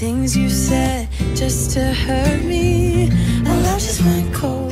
things you said just to hurt me. I love just went cold.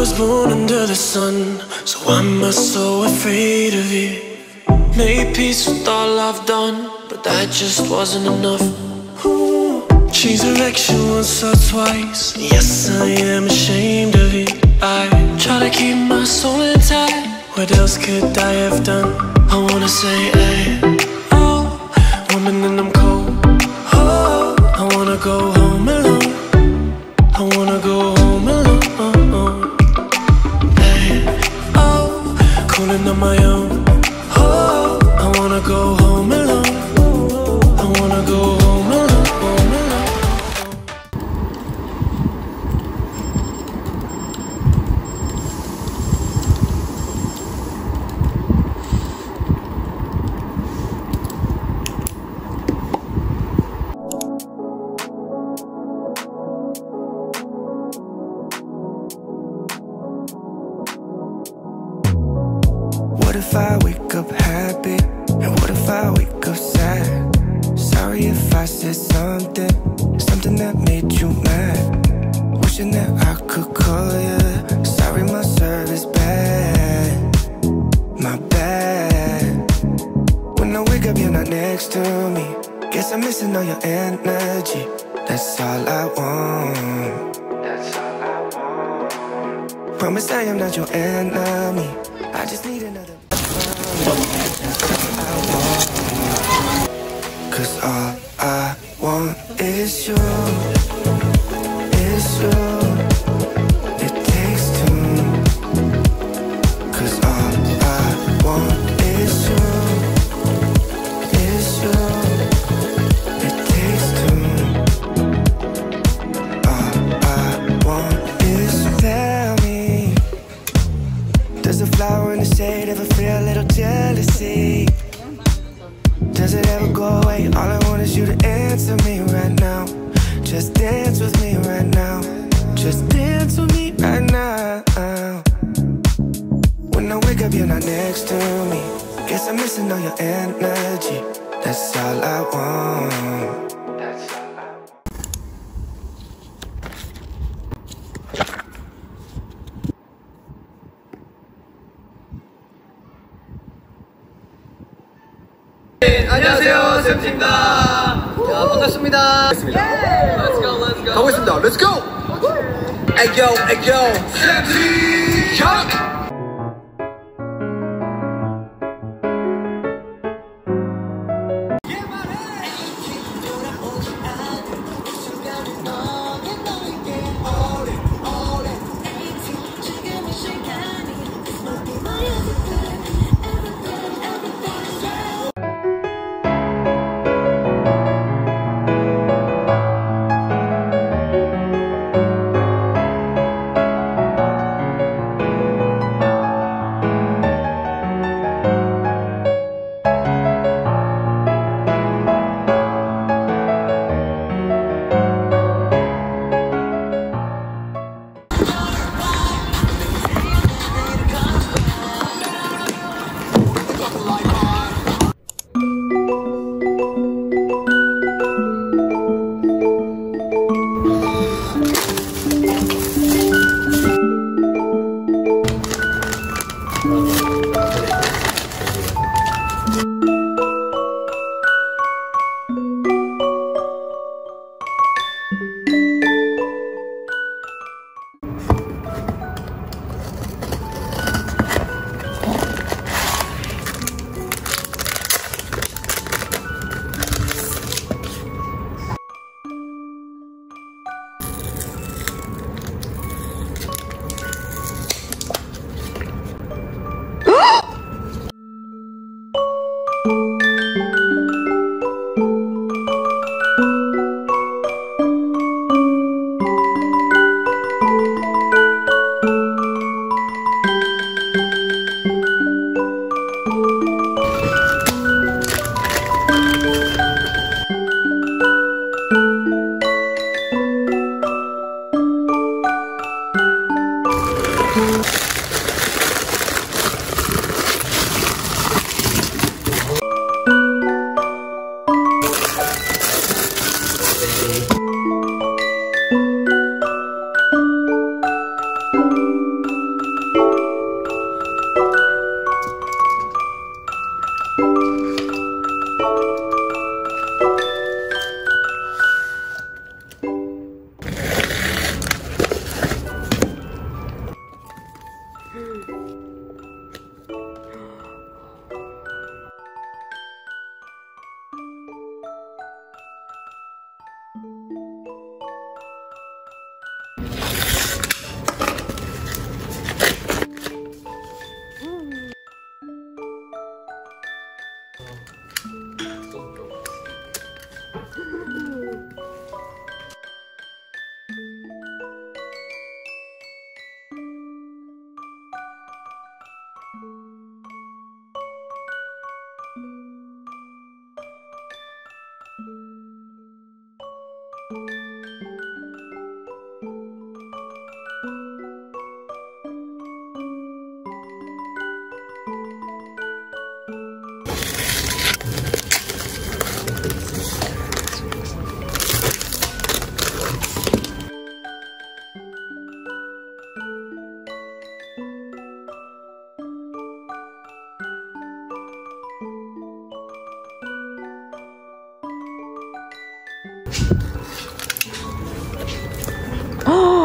was born under the sun, so I'm so afraid of you. Made peace with all I've done, but that just wasn't enough. Ooh. Changed direction once or twice. Yes, I am ashamed of you. I try to keep my soul intact. What else could I have done? I wanna say, hey, oh, woman, and I'm cold. Oh, I wanna go home. What if I wake up happy? And what if I wake up sad? Sorry if I said something, something that made you mad. Wishing that I could call you. Sorry, my service bad. My bad. When I wake up, you're not next to me. Guess I'm missing all your energy. That's all I want. That's all I want. Promise I am not your enemy. I just need another. Cause all I want is you. Is you. to answer me right now. Just dance with me right now. Just dance with me right now. When I wake up, you're not next to me. Guess I'm missing all your energy. That's all I want. That's all I want. 안녕하세요, 쌤입니다. 자, 반갑습니다. Let's go, let's go. 가보겠습니다. Let's go. 애교, 애교. 쌤지 형. Oh!